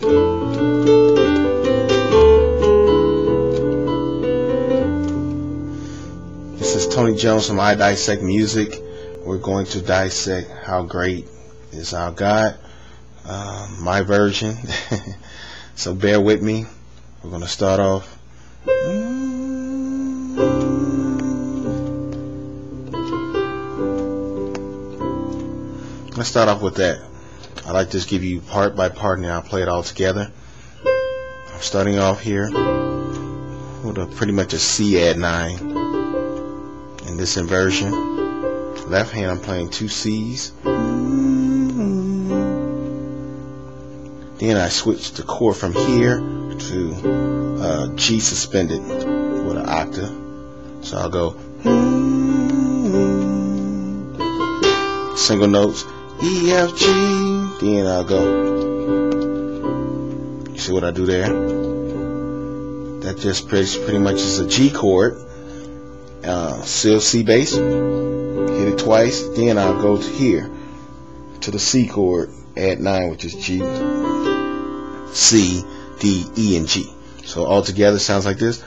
This is Tony Jones from I Dissect Music. We're going to dissect how great is our God, uh, my version. so bear with me. We're going to start off. Let's start off with that. I like to just give you part by part and I'll play it all together. I'm starting off here with a pretty much a C add 9 in this inversion. Left hand I'm playing two C's. Then I switch the chord from here to uh, G suspended with an octave. So I'll go single notes E F G. Then I'll go. You see what I do there? That just pretty, pretty much is a G chord. Uh, still C bass. Hit it twice. Then I'll go to here to the C chord. Add nine, which is G, C, D, E, and G. So all together sounds like this.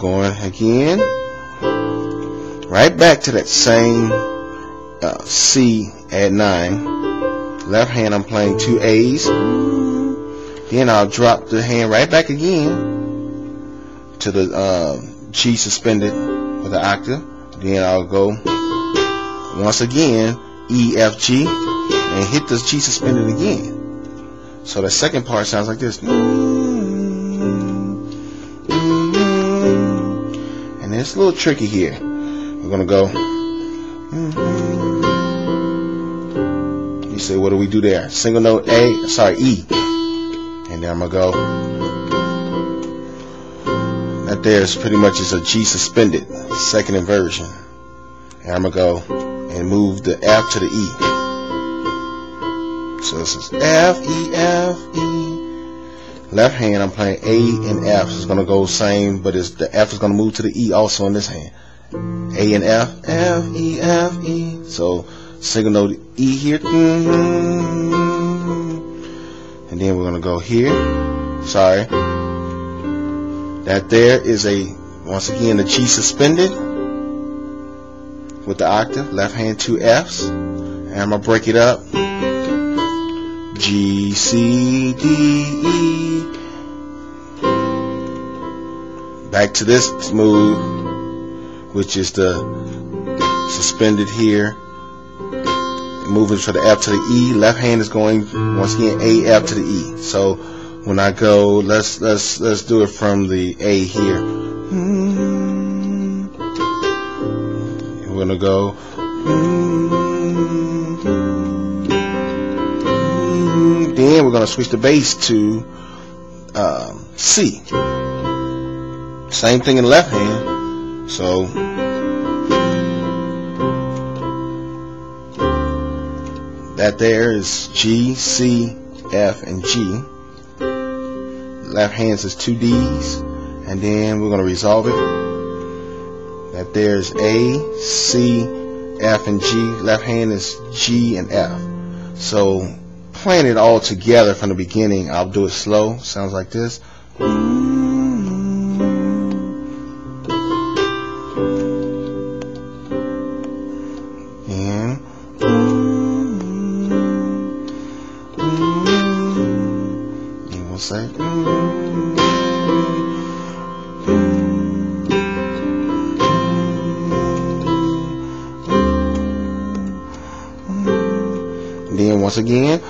Going again. Right back to that same uh, C add 9. Left hand I'm playing two A's. Then I'll drop the hand right back again to the uh, G suspended with the octave. Then I'll go once again E, F, G and hit the G suspended again. So the second part sounds like this. It's a little tricky here. We're going to go. Mm-hmm. You say, what do we do there? Single note A, sorry, E. And then I'm going to go. That there is pretty much is a G suspended, second inversion. And I'm going to go and move the F to the E. So this is F, E, F, E. Left hand, I'm playing A and F. It's going to go same, but it's, the F is going to move to the E also in this hand. A and F, F, E, F, E. So single note E here. And then we're going to go here. Sorry. That there is a, once again, the G suspended with the octave. Left hand, two Fs. And I'm going to break it up. G, C, D, E. Back to this smooth, which is the suspended here. Moving from the F to the E. Left hand is going once again A, F to the E. So when I go, let's let's let's do it from the A here. Hmm. We're gonna go. Then we're going to switch the bass to um, C. Same thing in the left hand. So that there is G, C, F, and G. Left hands is two D's. And then we're going to resolve it. That there's A, C, F, and G. Left hand is G and F. So playing it all together from the beginning, I'll do it slow. Sounds like this. And and we'll say. Once again.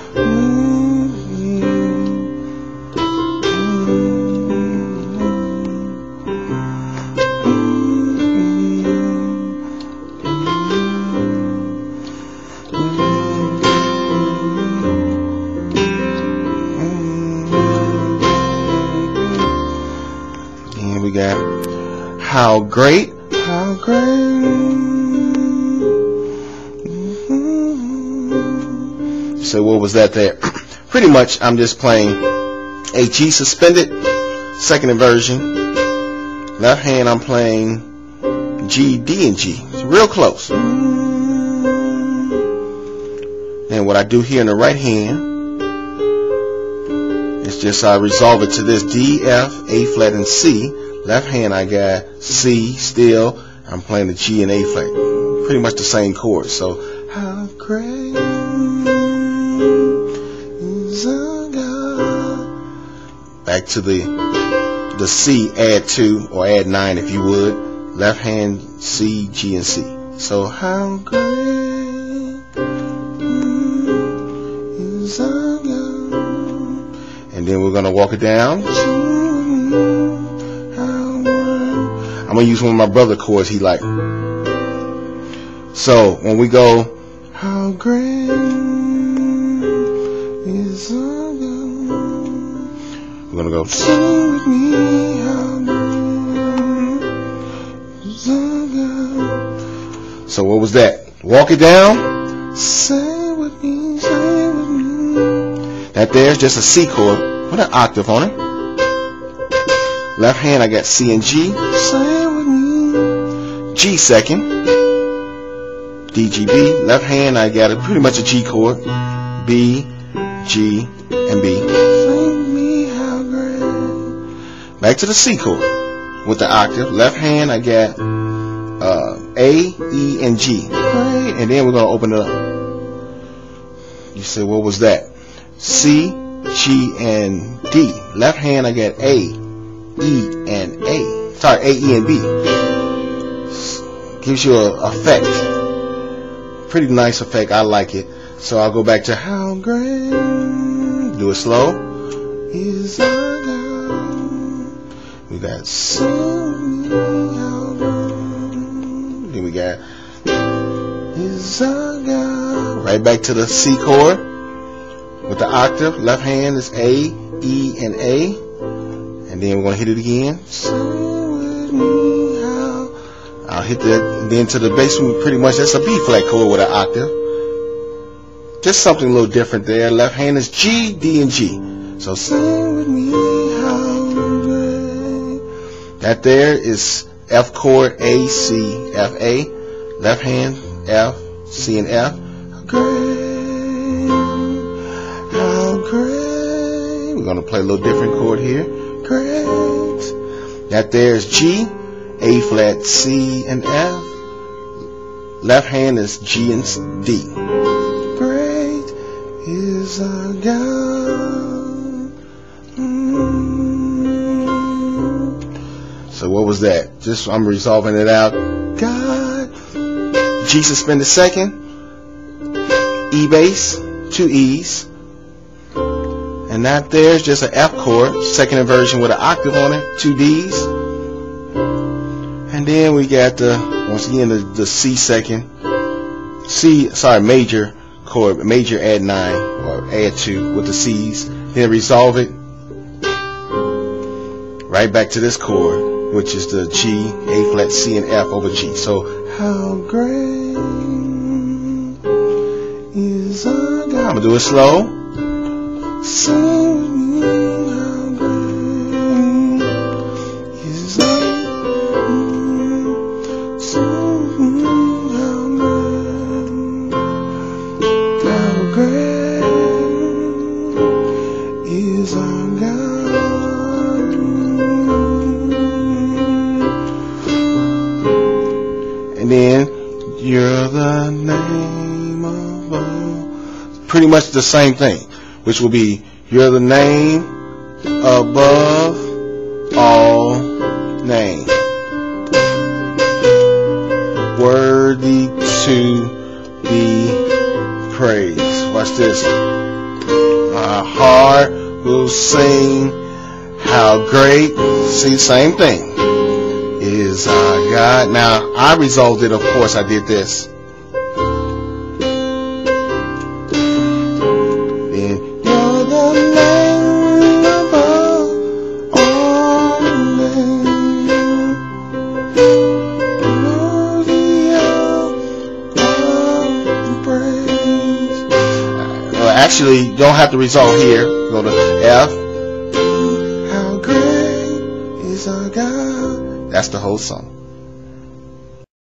And we got how great, how great. So what was that there? Pretty much I'm just playing a G suspended, second inversion. Left hand I'm playing G, D, and G. It's real close. And what I do here in the right hand is just I resolve it to this D, F, A flat, and C. Left hand I got C still. I'm playing the G and A flat. Pretty much the same chord. So how great Back to the the C, add two or add nine if you would. Left hand C, G, and C. So how great is our. And then we're gonna walk it down. I'm gonna use one of my brother chords he like. So when we go, how great is our our God. So what was that? Walk it down. Say with me, say with me. That there's just a C chord with an octave on it. Left hand I got C and G. Say with me. G second. D G B. Left hand I got a pretty much a G chord. B, G, and B. Back to the C chord with the octave. Left hand I got uh, A, E, and G. And then we're gonna open it up. You say, what was that? C, G, and D. Left hand I got A, E and A. Sorry, A, E, and B. Gives you a effect. Pretty nice effect. I like it. So I'll go back to how great. Do it slow. Is. We got Then we got. Right back to the C chord with the octave. Left hand is A, E, and A. And then we're going to hit it again. I'll hit that. Then to the bass, we pretty much that's a B flat chord with an octave. Just something a little different there. Left hand is G, D, and G. So sing with me. That there is F chord, A, C, F, A. Left hand, F, C, and F. How great, how great. We're going to play a little different chord here great. That there's G, A flat, C, and F. Left hand is G and D. Great is our God. What was that? Just I'm resolving it out. God. Jesus, G suspended second. E bass, two E's. And that there's just an F chord, second inversion with an octave on it, two D's. And then we got the, once again, the, the C second, C, sorry, major chord, major add nine, or add two with the C's. Then resolve it right back to this chord, which is the G, A flat, C, and F over G. So, how great is our God? I'm going to do it slow. Sing Pretty much the same thing which will be you're the name above all names. Worthy to be praised. Watch this. Our heart will sing how great, see, same thing, is our God. Now, I resolved it, of course, I did this. Actually don't have to resolve here. Go to F. How great is our God. That's the whole song.